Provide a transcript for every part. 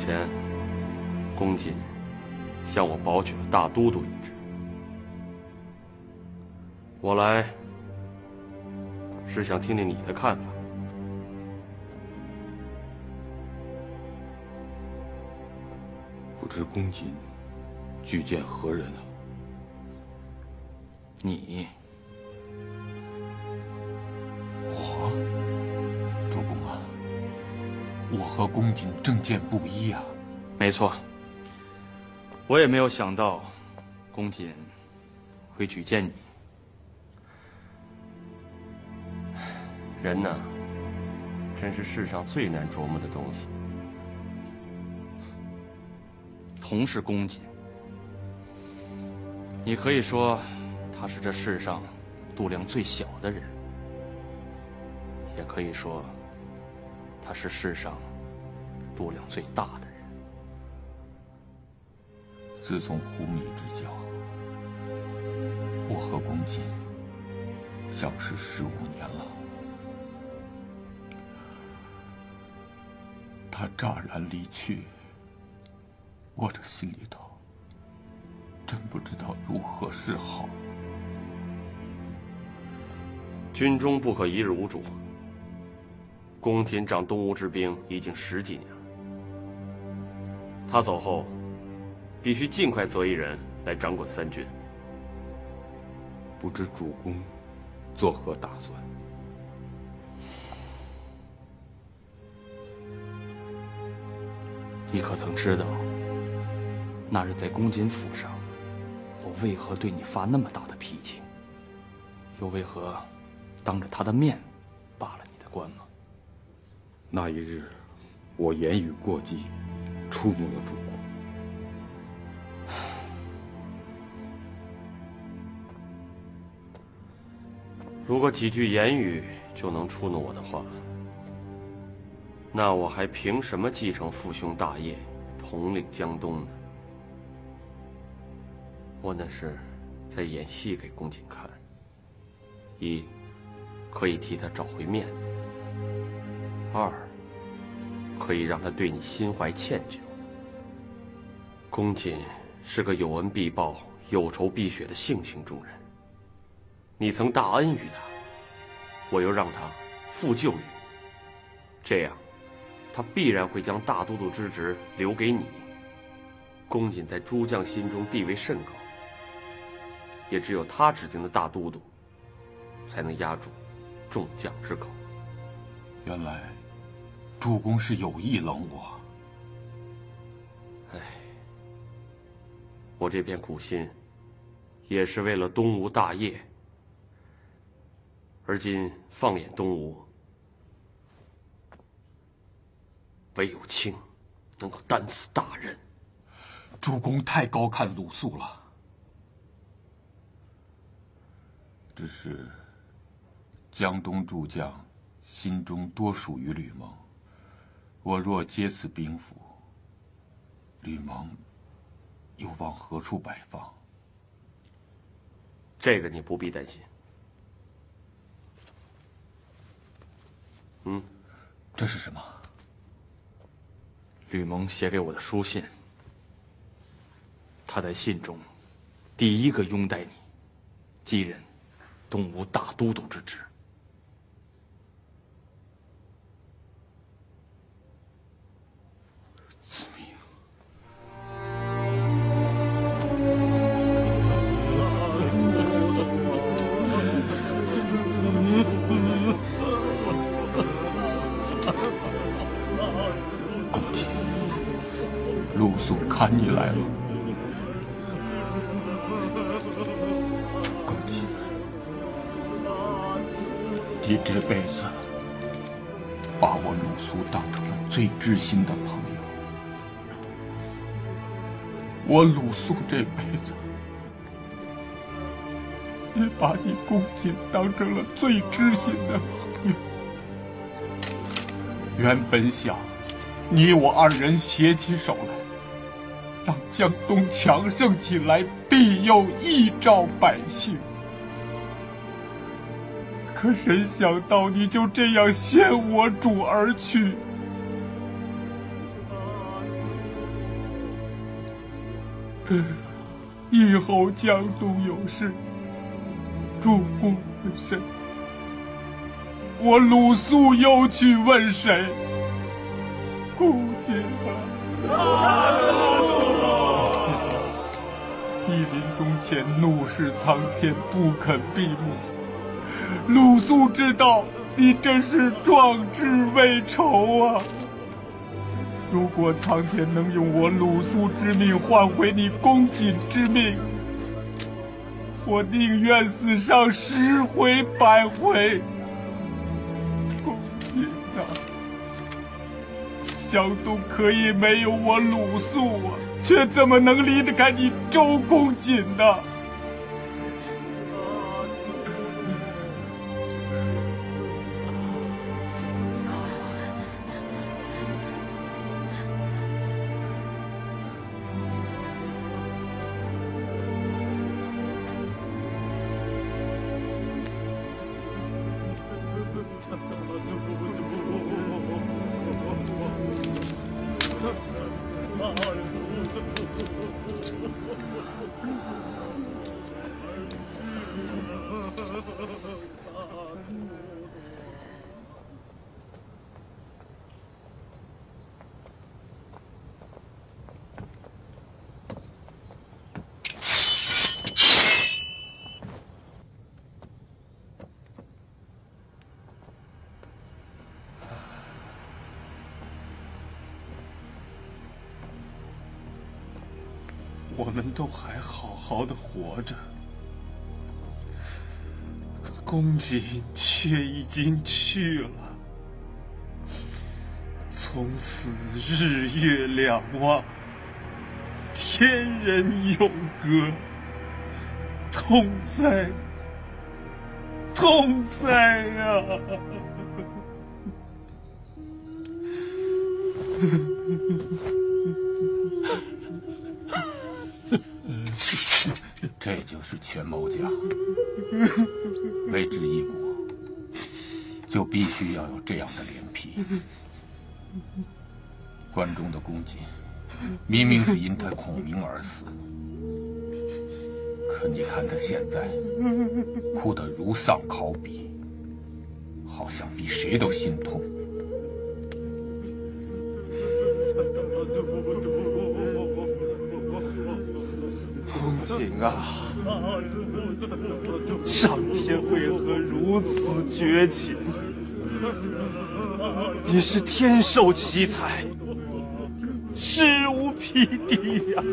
前，公瑾向我保举了大都督一职。我来是想听听你的看法。不知公瑾举荐何人啊？你，我和公瑾政见不一啊。没错，我也没有想到公瑾会举荐你。人呢，真是世上最难琢磨的东西。同是公瑾，你可以说他是这世上度量最小的人，也可以说他是世上度量最大的人。自从胡米之交，我和公瑾相识十五年了。他乍然离去，我这心里头真不知道如何是好。军中不可一日无主。公瑾掌东吴之兵已经十几年了，他走后，必须尽快择一人来掌管三军。不知主公作何打算？你可曾知道，那日在公瑾府上，我为何对你发那么大的脾气？又为何当着他的面罢了你的官吗？那一日，我言语过激，触怒了主公。如果几句言语就能触怒我的话，那我还凭什么继承父兄大业，统领江东呢？我那是在演戏给公瑾看。一，可以替他找回面子；二，可以让他对你心怀歉疚。公瑾是个有恩必报、有仇必雪的性情中人。你曾大恩于他，我又让他复旧于你，这样。他必然会将大都督之职留给你。公瑾在诸将心中地位甚高，也只有他指定的大都督，才能压住众将之口。原来，主公是有意冷我。哎，我这片苦心，也是为了东吴大业。而今放眼东吴。唯有卿能够担此大任。主公太高看鲁肃了。只是江东诸将心中多属于吕蒙，我若接此兵符，吕蒙又往何处摆放？这个你不必担心。嗯，这是什么？吕蒙写给我的书信，他在信中第一个拥戴你，继任东吴大都督之职。看你来了。公瑾，你这辈子把我鲁肃当成了最知心的朋友。我鲁肃这辈子也把你公瑾当成了最知心的朋友。原本想你我二人携起手来，让江东强盛起来，庇佑益兆百姓。可谁想到你就这样先我主而去？以后江东有事，主公问谁？我鲁肃又去问谁？公瑾啊！你临终前怒视苍天，不肯闭目。鲁肃知道你真是壮志未酬啊！如果苍天能用我鲁肃之命换回你公瑾之命，我宁愿死上十回百回。公瑾啊，江东可以没有我鲁肃啊，却怎么能离得开你周公瑾呢？我们都还好好的活着，公瑾却已经去了。从此日月两忘，天人永隔，痛哉，痛哉啊！这就是权谋家，为治一国，就必须要有这样的脸皮。关中的公瑾，明明是因他孔明而死，可你看他现在，哭得如丧考妣，好像比谁都心痛。啊，上天为何如此绝情？你是天授奇才，势无匹敌呀！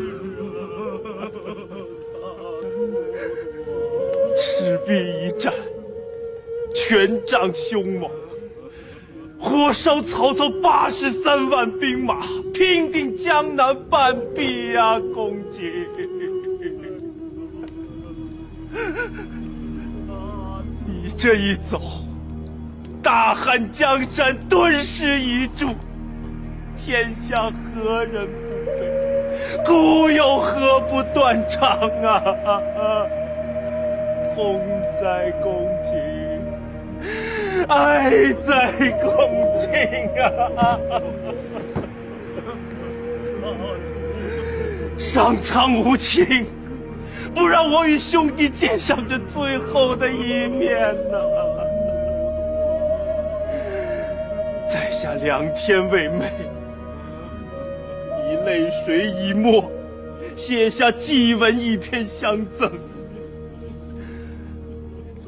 赤壁一战，权杖凶猛，火烧曹操八十三万兵马，平定江南半壁呀，公瑾。这一走，大汉江山顿时一注，天下何人不悲？孤又何不断肠啊？痛在公瑾，爱 在公瑾啊！上苍无情。不让我与兄弟见上这最后的一面呐！在下两天未寐，以泪水以墨，写下祭文一篇相赠，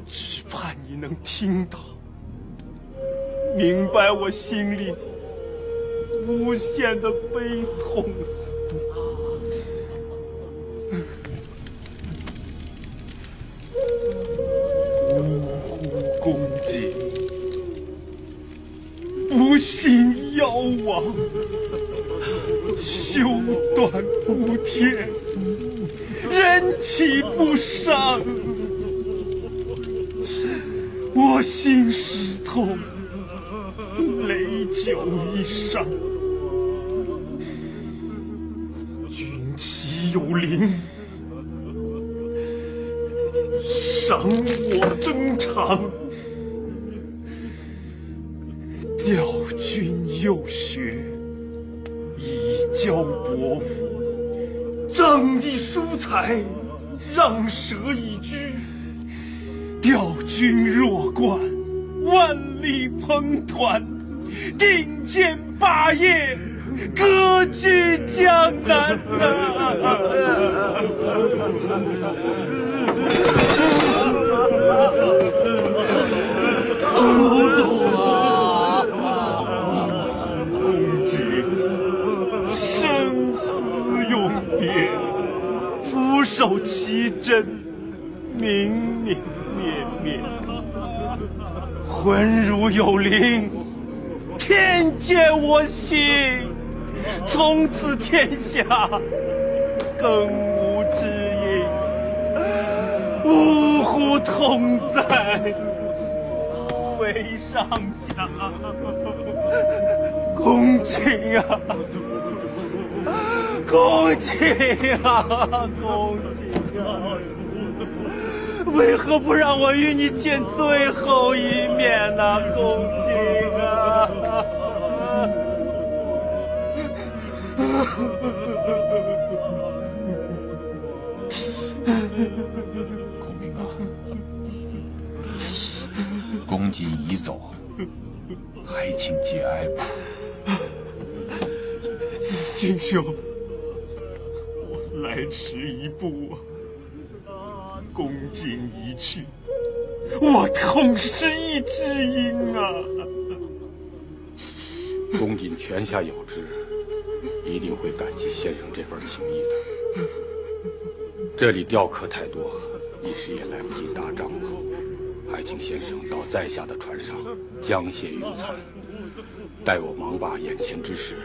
只盼你能听到，明白我心里无限的悲痛。断不天，人岂不伤？我心事痛，泪酒一觞，舍以居，调军若冠，万里蓬团，定见霸业，割据江南呐！啊守其真，明明灭灭，魂如有灵，天见我心。从此天下更无知音，五湖同在，为上下，恭敬啊！恭敬啊，恭敬啊！为何不让我与你见最后一面呢？公瑾啊！孔明啊，公瑾已走，还请节哀吧。子敬兄。来迟一步啊！恭敬一去，我痛失一知音啊！公瑾泉下有知，一定会感激先生这份情谊的。这里钓客太多，一时也来不及打仗了，还请先生到在下的船上将谢用餐，待我忙罢眼前之事，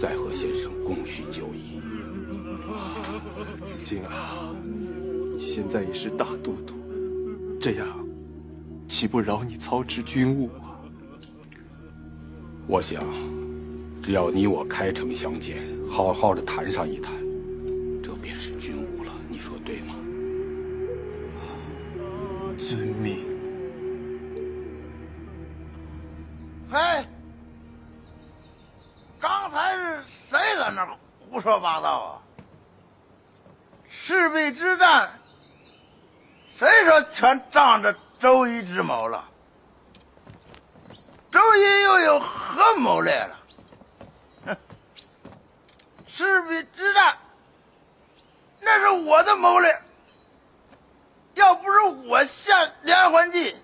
再和先生共叙旧谊。子敬啊，你现在已是大都督，这样岂不饶你操持军务啊？我想，只要你我开诚相见，好好的谈上一谈，这便是军务了。你说对吗？遵命。嘿，刚才是谁在那胡说八道啊？赤壁之战，谁说全仗着周瑜之谋了？周瑜又有何谋略了？哼！赤壁之战，那是我的谋略。要不是我献连环计，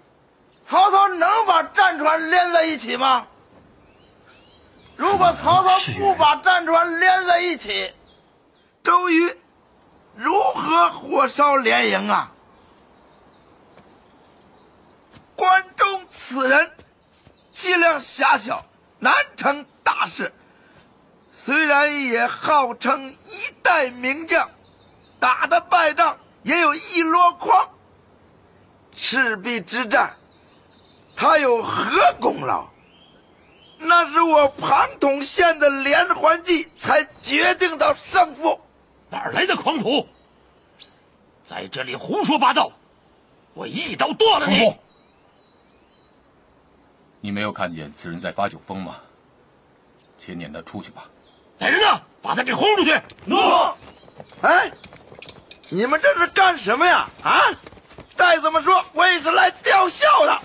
曹操能把战船连在一起吗？如果曹操不把战船连在一起，周瑜。如何火烧连营啊？关中此人，气量狭小，难成大事。虽然也号称一代名将，打的败仗也有一箩筐。赤壁之战，他有何功劳？那是我庞统献的连环计才决定到胜负。哪来的狂徒，在这里胡说八道！我一刀剁了你！你没有看见此人在发酒疯吗？且撵他出去吧。来人呐，把他给轰出去！诺。哎，你们这是干什么呀？啊！再怎么说，我也是来吊孝的，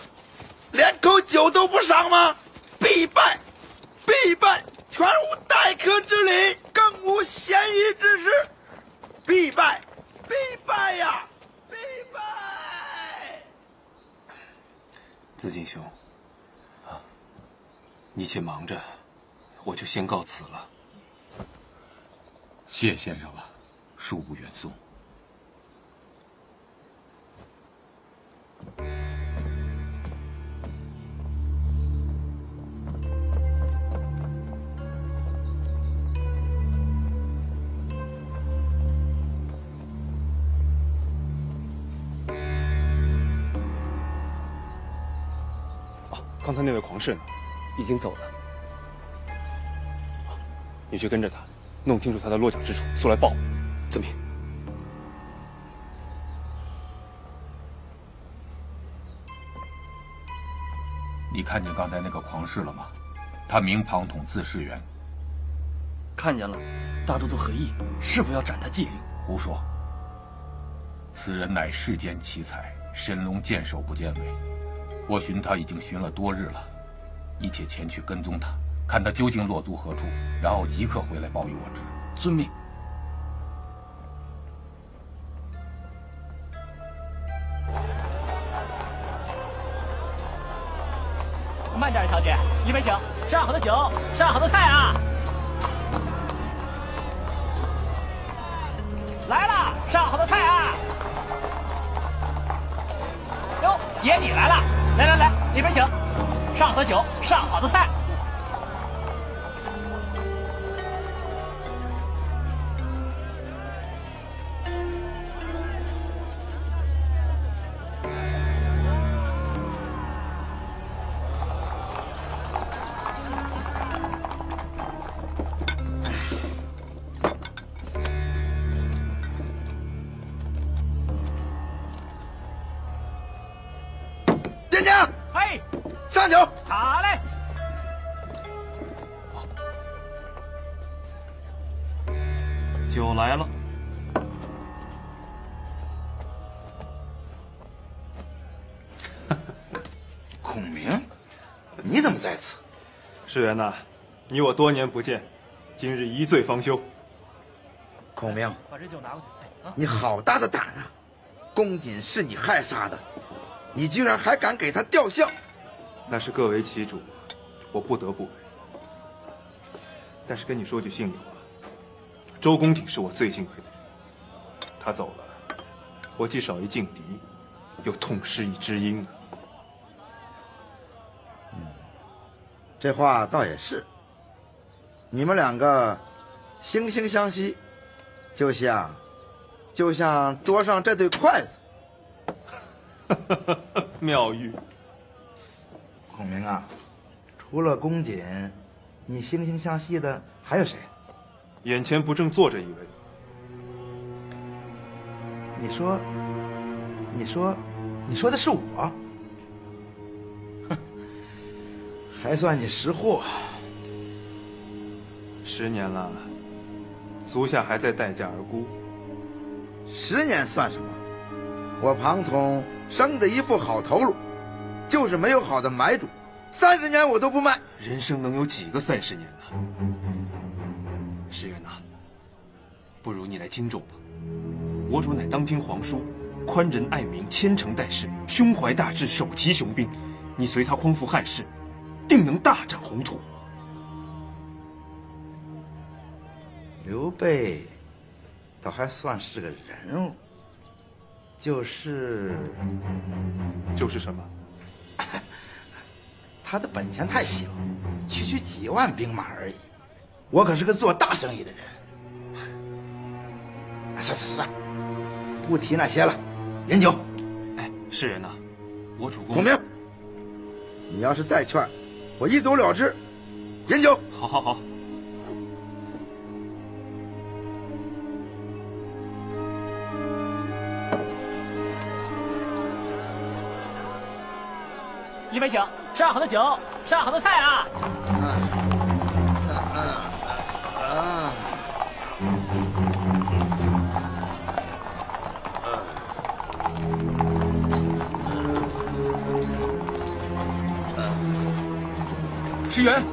连口酒都不赏吗？必败，必败，全无待客之礼，更无闲余之事。必败，必败呀！必败！子敬兄，啊，你且忙着，我就先告辞了。谢先生了，恕不远送。刚才那位狂士呢？已经走了。你去跟着他，弄清楚他的落脚之处，速来报我。遵命。你看见刚才那个狂士了吗？他名庞统，字士元。看见了。大都督何意？是否要斩他祭灵？胡说！此人乃世间奇才，神龙见首不见尾。我寻他已经寻了多日了，一切前去跟踪他，看他究竟落足何处，然后即刻回来报与我知。遵命。慢点，小姐，一杯请。上好的酒，上好的菜上好的菜。店家，哎，上酒。好嘞。酒来了。孔明，你怎么在此？世元呐，你我多年不见，今日一醉方休。孔明，把这酒拿过去。你好大的胆啊！公瑾是你害杀的，你居然还敢给他吊孝？那是各为其主，我不得不为。但是跟你说句心里话，周公瑾是我最敬佩的人，他走了，我既少一劲敌，又痛失一知音啊。这话倒也是。你们两个惺惺相惜，就像就像桌上这对筷子。妙玉，孔明啊，除了公瑾，你惺惺相惜的还有谁？眼前不正坐着一位？你说，你说，你说的是我？哼，还算你识货。十年了，足下还在待价而沽。十年算什么？我庞统生的一副好头颅，就是没有好的买主，三十年我都不卖。人生能有几个三十年呢？石原呐，不如你来荆州吧。我主乃当今皇叔，宽仁爱民，千诚待世，胸怀大志，手提雄兵。你随他匡扶汉室，定能大展宏图。刘备，倒还算是个人物，就是就是什么？他的本钱太小，区区几万兵马而已。我可是个做大生意的人。算算算，不提那些了，饮酒。哎，世人呐，我主公。孔明，你要是再劝，我一走了之。饮酒。好好好。里边请，上好的酒，上好的菜啊！啊！石原，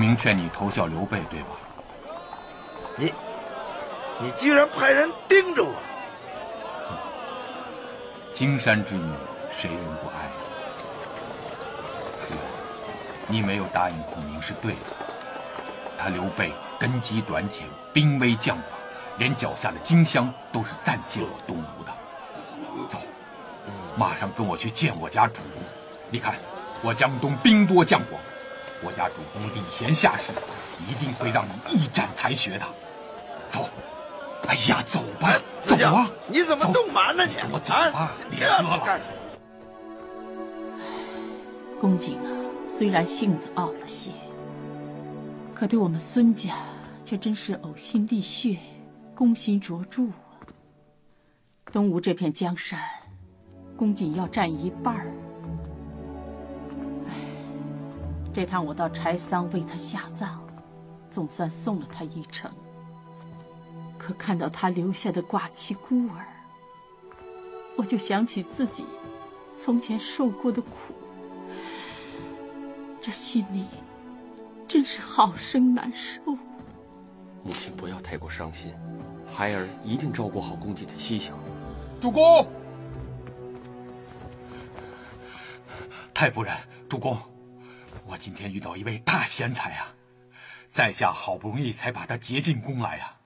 明劝你投效刘备，对吧？你，你居然派人盯着我！荆山之玉，谁人不爱？是啊，你没有答应孔明是对的。他刘备根基短浅，兵微将寡，连脚下的荆襄都是暂借我东吴的。走，马上跟我去见我家主公。你看，我江东兵多将广。我家主公礼贤下士，一定会让你一展才学的。走，哎呀，走吧，走啊！你怎么动蛮呢？你我走吧，别喝了。公瑾啊，虽然性子傲了些，可对我们孙家却真是呕心沥血、攻心卓著啊。东吴这片江山，公瑾要占一半儿。这趟我到柴桑为他下葬，总算送了他一程。可看到他留下的寡妻孤儿，我就想起自己从前受过的苦，这心里真是好生难受。母亲不要太过伤心，孩儿一定照顾好公瑾的妻小。主公，太夫人，主公。我今天遇到一位大贤才啊，在下好不容易才把他劫进宫来啊。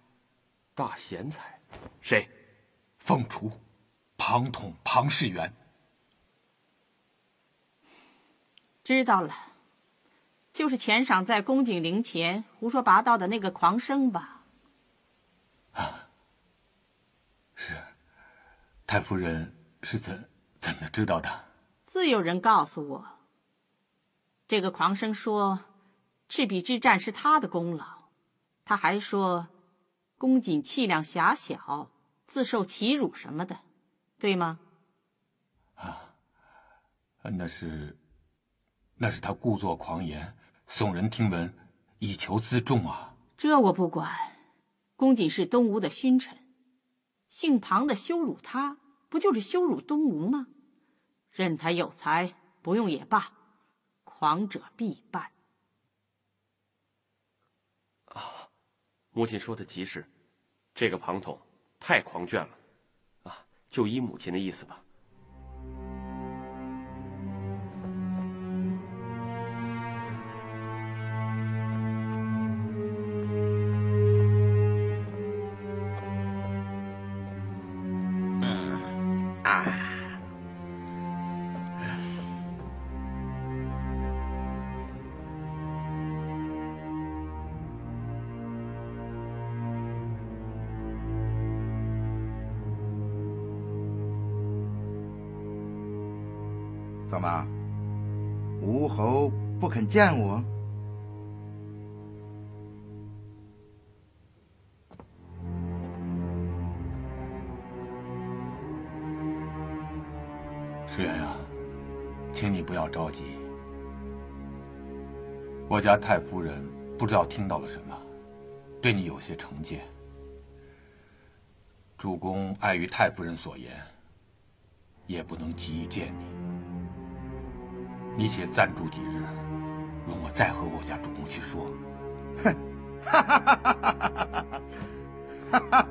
大贤才，谁？凤雏，庞统庞士元。知道了，就是前晌在宫景陵前胡说八道的那个狂生吧？啊，是。太夫人是怎怎么知道的？自有人告诉我。这个狂生说，赤壁之战是他的功劳。他还说，公瑾气量狭小，自受其辱什么的，对吗？啊，那是，那是他故作狂言，耸人听闻，以求自重啊。这我不管。公瑾是东吴的勋臣，姓庞的羞辱他，不就是羞辱东吴吗？任他有才，不用也罢。狂者必败。啊，母亲说的极是，这个庞统太狂狷了，啊，就依母亲的意思吧。见我？石原呀，请你不要着急。我家太夫人不知道听到了什么，对你有些成见。主公碍于太夫人所言，也不能急于见你。你且暂住几日，容我再和我家主公去说。哼，哈哈哈哈哈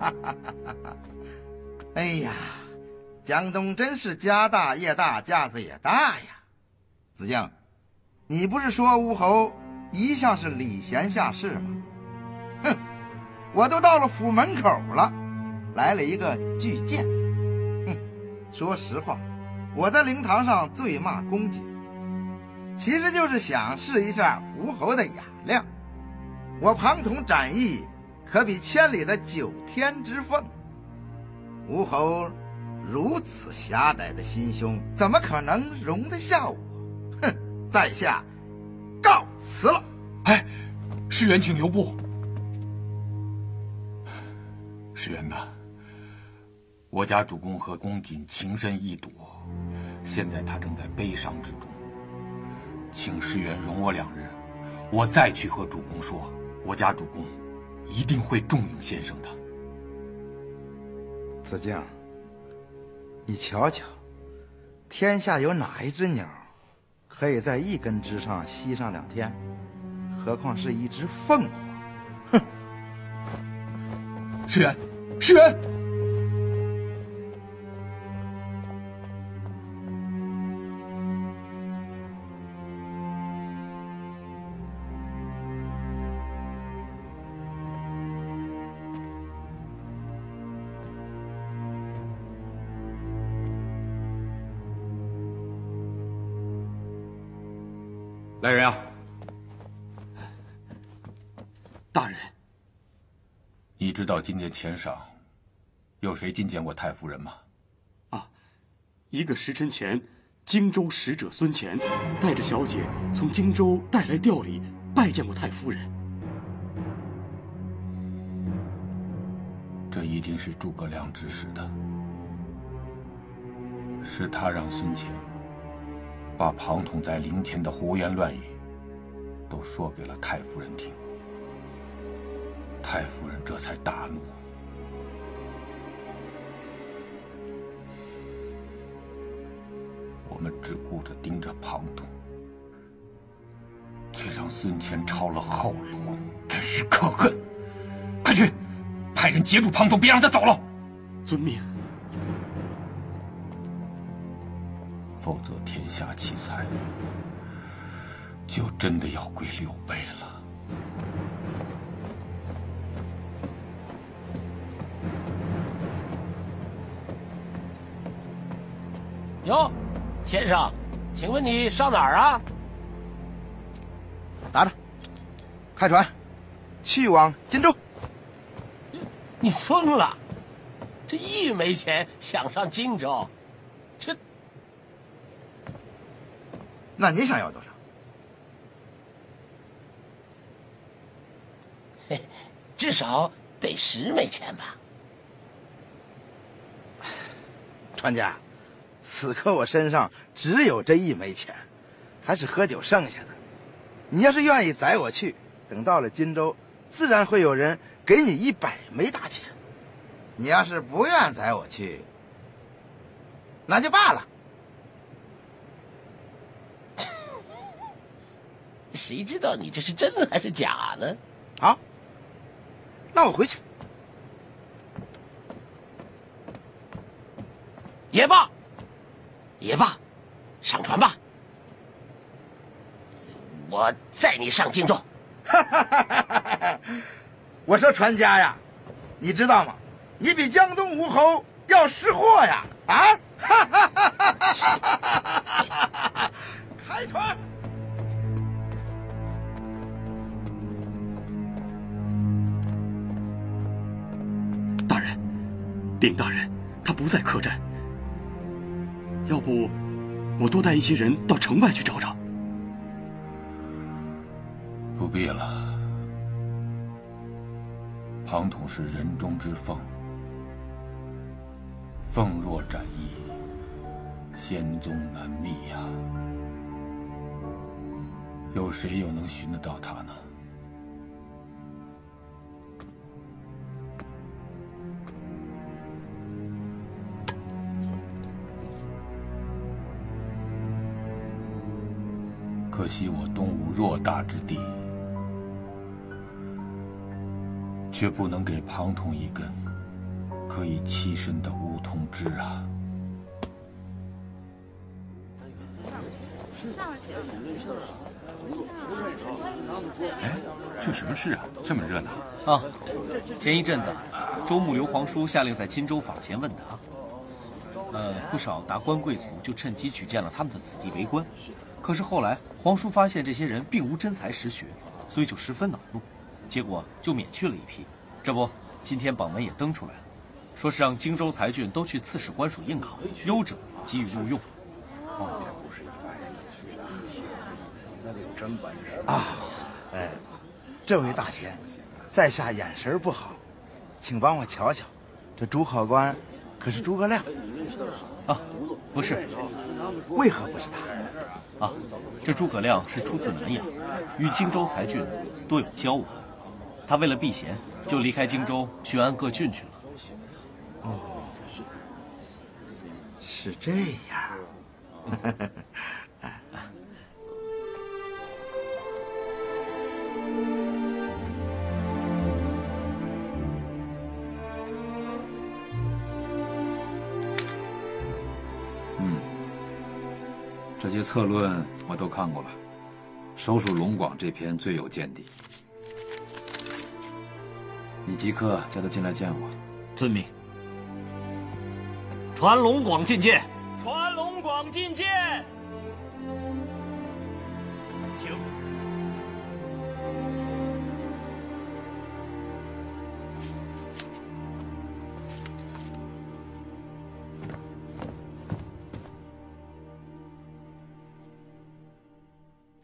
哈！哎呀，江东真是家大业大，架子也大呀。子敬，你不是说吴侯一向是礼贤下士吗？哼，我都到了府门口了，来了一个巨贱。哼，说实话。我在灵堂上醉骂公瑾，其实就是想试一下吴侯的雅量。我庞统展翼，可比千里的九天之凤。吴侯如此狭窄的心胸，怎么可能容得下我？哼，在下告辞了。哎，世元，请留步。世元呐，我家主公和公瑾情深意笃。现在他正在悲伤之中，请世元容我两日，我再去和主公说，我家主公一定会重用先生的。子敬，你瞧瞧，天下有哪一只鸟可以在一根枝上栖上两天？何况是一只凤凰？哼！石原，石原。知道今天前晌有谁觐见过太夫人吗？啊，一个时辰前，荆州使者孙乾带着小姐从荆州带来调礼，拜见过太夫人。这一定是诸葛亮指使的，是他让孙乾把庞统在陵前的胡言乱语都说给了太夫人听，太夫人这才大怒。我们只顾着盯着庞统，却让孙乾抄了后路，真是可恨！快去！派人截住庞统，别让他走了。遵命。否则天下奇才就真的要归刘备了。哟，先生，请问你上哪儿啊？拿着，开船，去往荆州。你疯了！这一没钱想上荆州，这……那你想要多少？嘿，至少得十枚钱吧。船家，此刻我身上只有这一枚钱，还是喝酒剩下的。你要是愿意载我去，等到了荆州，自然会有人。给你一百枚大钱，你要是不愿载我去，那就罢了。谁知道你这是真还是假呢？好，那我回去也罢，也罢，上船吧，我载你上荆州。我说船家呀，你知道吗？你比江东吴侯要识货呀！啊！开船！大人，禀大人他不在客栈，要不我多带一些人到城外去找找？不必了。庞统是人中之凤，凤若展翼，仙踪难觅呀。有谁又能寻得到他呢？惜我东吴偌大之地。却不能给庞统一根可以栖身的梧桐枝啊！哎，这什么事啊？这么热闹啊！前一阵子，周穆刘皇叔下令在荆州坊前问答，呃，不少达官贵族就趁机举荐了他们的子弟为官。可是后来皇叔发现这些人并无真才实学，所以就十分恼怒。结果就免去了一批，这不，今天榜文也登出来了，说是让荆州才俊都去刺史官署应考，优者给予录用。哦，这不是一般人能去的那得有真本事啊！哎，这位大贤，在下眼神不好，请帮我瞧瞧，这主考官可是诸葛亮？啊，不是，为何不是他？啊，这诸葛亮是出自南阳，与荆州才俊多有交往。他为了避嫌，就离开荆州，巡安各郡去了。哦，是这样。嗯，这些策论我都看过了，收属龙广这篇最有见地。你即刻叫他进来见我。遵命。传龙广觐见。传龙广觐见。请。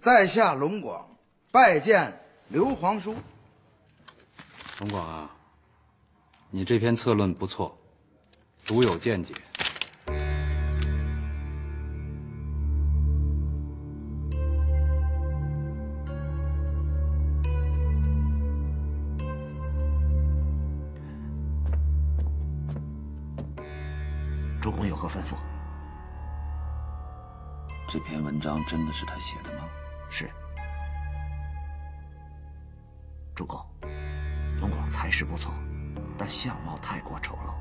在下龙广，拜见刘皇叔。龙广啊，你这篇策论不错，独有见解。主公有何吩咐？这篇文章真的是他写的吗？是。主公，龙广才识不错，但相貌太过丑陋。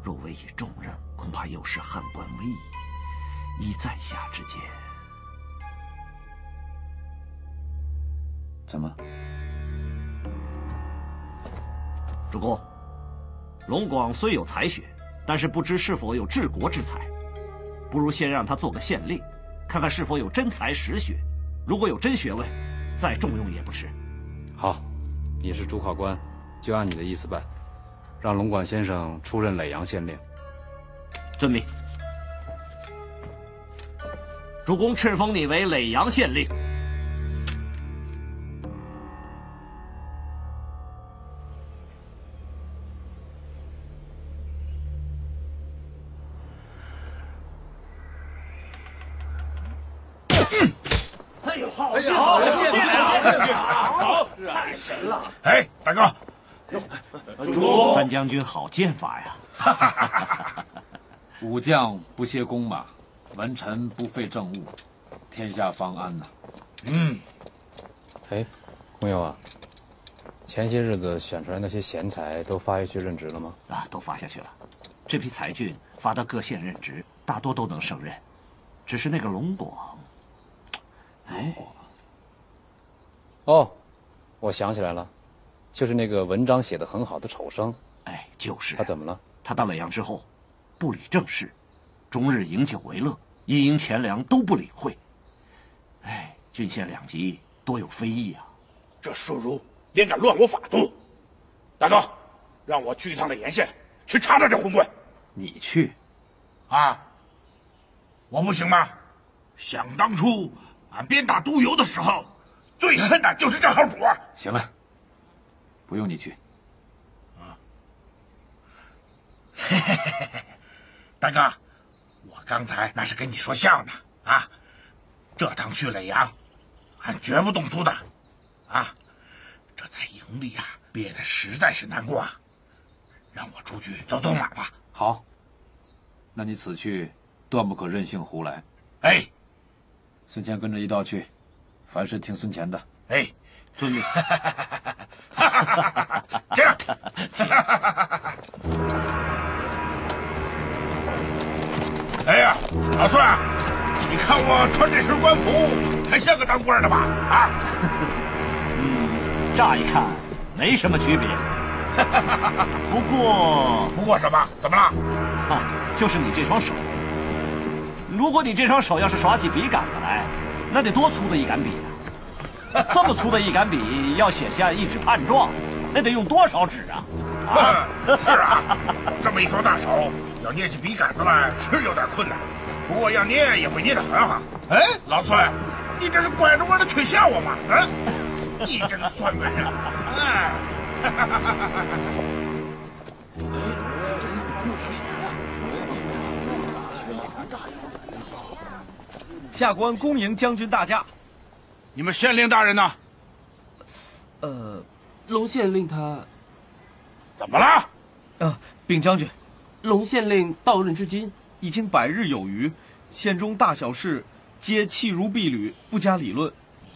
若委以重任，恐怕有失汉官威仪。依在下之见，怎么？主公，龙广虽有才学，但是不知是否有治国之才。不如先让他做个县令，看看是否有真才实学。如果有真学问，再重用也不迟。好，你是主考官，就按你的意思办，让龙管先生出任耒阳县令。遵命。主公敕封你为耒阳县令。将军好剑法呀！武将不歇弓马，文臣不废政务，天下方安呐。嗯。哎，公友啊，前些日子选出来那些贤才都发下去任职了吗？啊，都发下去了。这批才俊发到各县任职，大多都能胜任。只是那个龙广，龙广。哦，我想起来了，就是那个文章写的很好的丑生。哎，就是。他怎么了？他到耒阳之后，不理政事，终日饮酒为乐，一应钱粮都不理会。哎，郡县两级多有非议啊！这庶儒连敢乱我法度！大哥，让我去一趟耒阳县，去查查这混棍。你去？啊？我不行吗？想当初俺鞭打督邮的时候，最恨的就是这号主啊！行了，不用你去。啊，嘿嘿嘿嘿，大哥，我刚才那是跟你说笑呢啊！这趟去耒阳，俺绝不动粗的啊！这在营里啊，憋得实在是难过啊！让我出去走走马吧。好，那你此去。断不可任性胡来！哎，孙乾跟着一道去，凡事听孙乾的。哎，遵命。接着。哎呀，老孙，你看我穿这身官服，还像个当官的吧？啊？嗯，乍一看没什么区别。不过，不过什么？怎么了？啊，就是你这双手。如果你这双手要是耍起笔杆子来，那得多粗的一杆笔啊！这么粗的一杆笔要写下一纸判状，那得用多少纸啊？啊，是啊，这么一双大手，要捏起笔杆子来是有点困难，不过要捏也会捏得很好。哎，老孙，你这是拐着弯的取笑我吗？嗯，你这个酸文人！哎，下官恭迎将军大驾。你们县令大人呢？呃，龙县令他怎么了？啊，禀将军，龙县令到任至今已经百日有余，县中大小事皆弃如敝履，不加理论。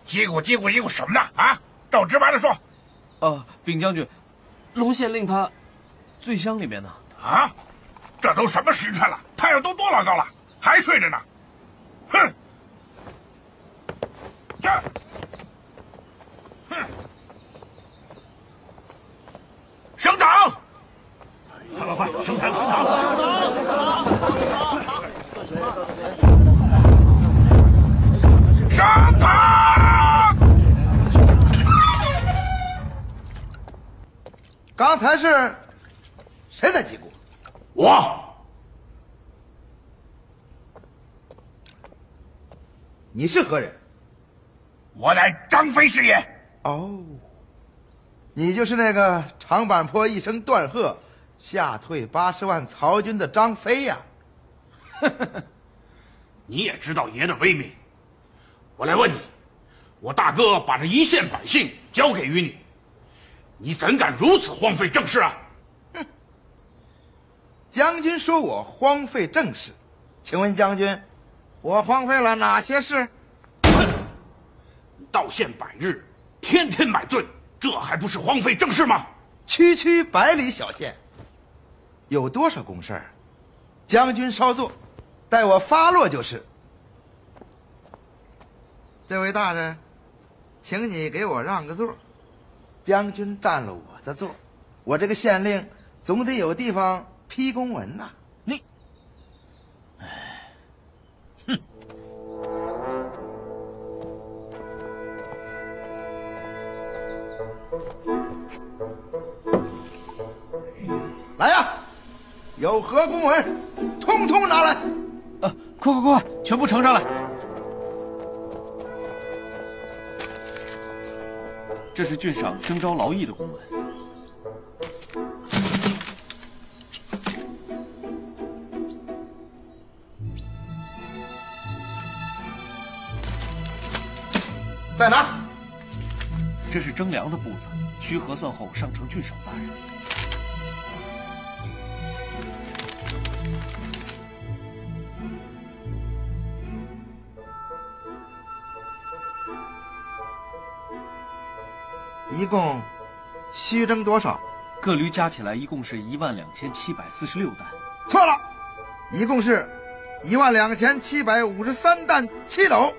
叽咕叽咕叽咕什么呢？啊，照直白的说。啊，禀将军，龙县令他醉乡里面呢。啊，这都什么时辰了？太阳都多老高了，还睡着呢。哼！去！哼！升堂！快快快，升堂升堂！升堂！刚才是谁在击鼓？我。你是何人？我乃张飞是也。哦，你就是那个长坂坡一声断喝，吓退八十万曹军的张飞呀！你也知道爷的威名。我来问你，我大哥把这一县百姓交给于你，你怎敢如此荒废政事啊？哼！将军说我荒废政事，请问将军，我荒废了哪些事？你到县百日，天天买醉。这还不是荒废政事吗？区区百里小县，有多少公事？将军稍坐，待我发落就是。这位大人，请你给我让个座。将军占了我的座，我这个县令总得有地方批公文呐。来呀！有何公文，通通拿来。啊，快快快，全部呈上来。这是郡上征召劳役的公文。在哪？这是征粮的簿子，需核算后上呈郡守大人。一共需征多少？各驴加起来一共是一万两千七百四十六担。错了，一共是一万两千七百五十三担七斗。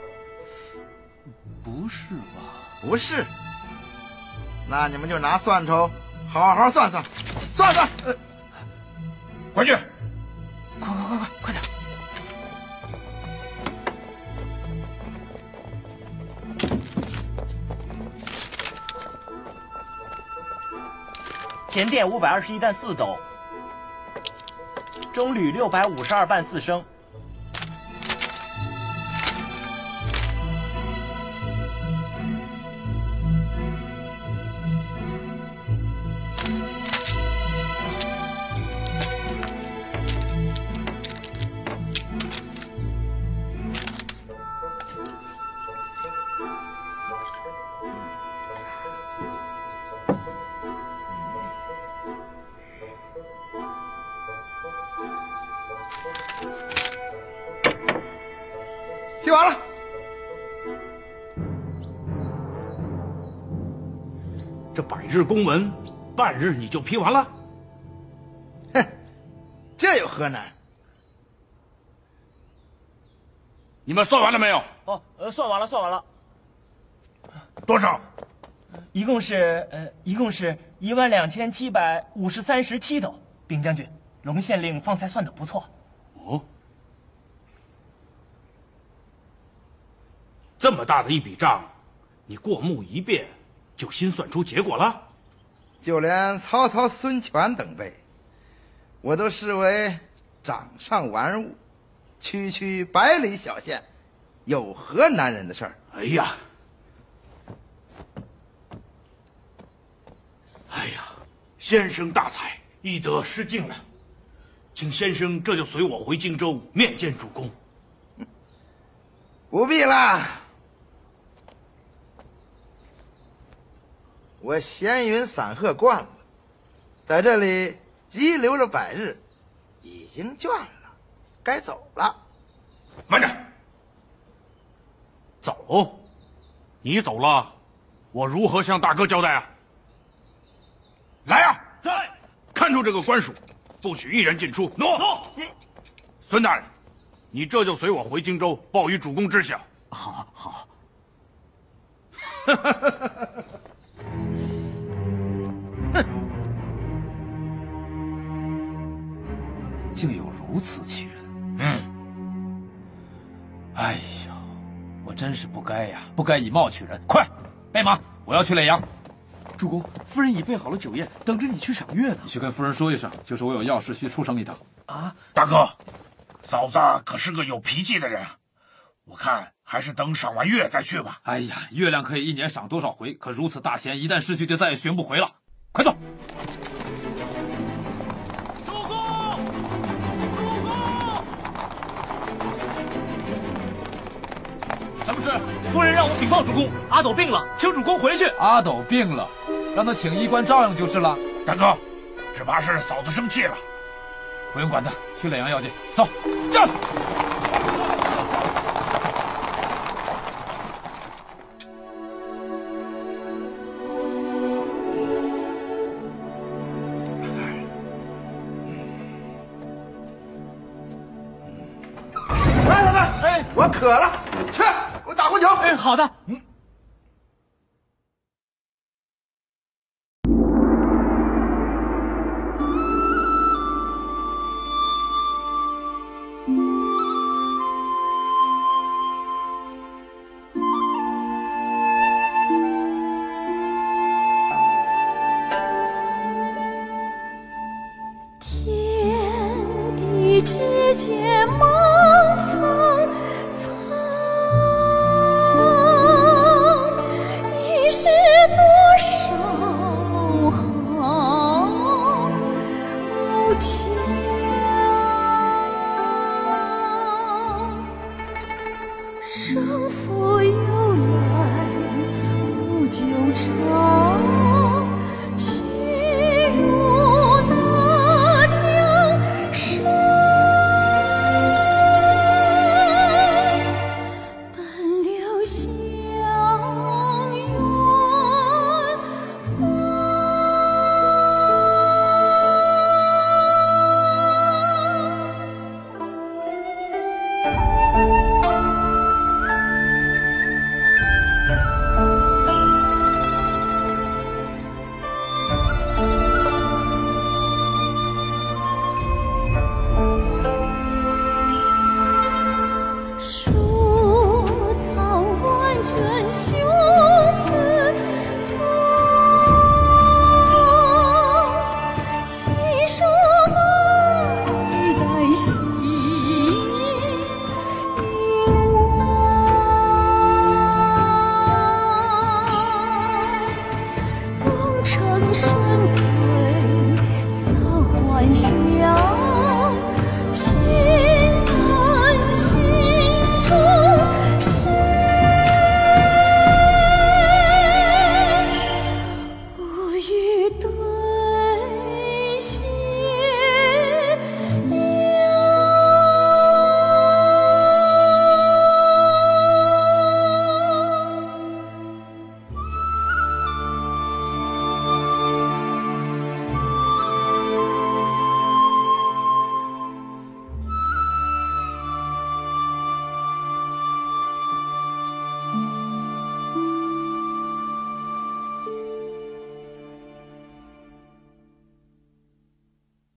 不是吧？不是。那你们就拿算筹，好好算算，算算。快去！快快快快快点！田店五百二十一担四斗，中铝六百五十二担四升。日公文，半日你就批完了？哼，这有何难？你们算完了没有？哦，呃，算完了，算完了。多少？一共是呃，一共是一万两千七百五十三十七斗。禀将军，龙县令方才算的不错。哦，这么大的一笔账，你过目一遍。就心算出结果了，就连曹操、孙权等辈，我都视为掌上玩物。区区百里小县，有何难人的事儿？哎呀，哎呀，先生大才，易得失敬了，请先生这就随我回荆州面见主公。不必了。我闲云散鹤惯了，在这里急留了百日，已经倦了，该走了。慢着，走？你走了，我如何向大哥交代啊？来呀，在，看住这个官署，不许一人进出。诺。你，孙大人，你这就随我回荆州，报与主公知晓。好，好。哼！竟有如此欺人！嗯。哎呀，我真是不该呀，不该以貌取人。快，备马，我要去耒阳。主公，夫人已备好了酒宴，等着你去赏月呢。你去跟夫人说一声，就是我有要事需出城一趟。啊，大哥，嫂子可是个有脾气的人，我看还是等赏完月再去吧。哎呀，月亮可以一年赏多少回？可如此大贤，一旦失去就再也寻不回了。快走！主公，主公，什么事？夫人让我禀报主公，阿斗病了，请主公回去。阿斗病了，让他请医官照应就是了。大哥，只怕是嫂子生气了。不用管他，去耒阳药去。走，站。我渴了，去，给我打壶酒。哎，好的。嗯。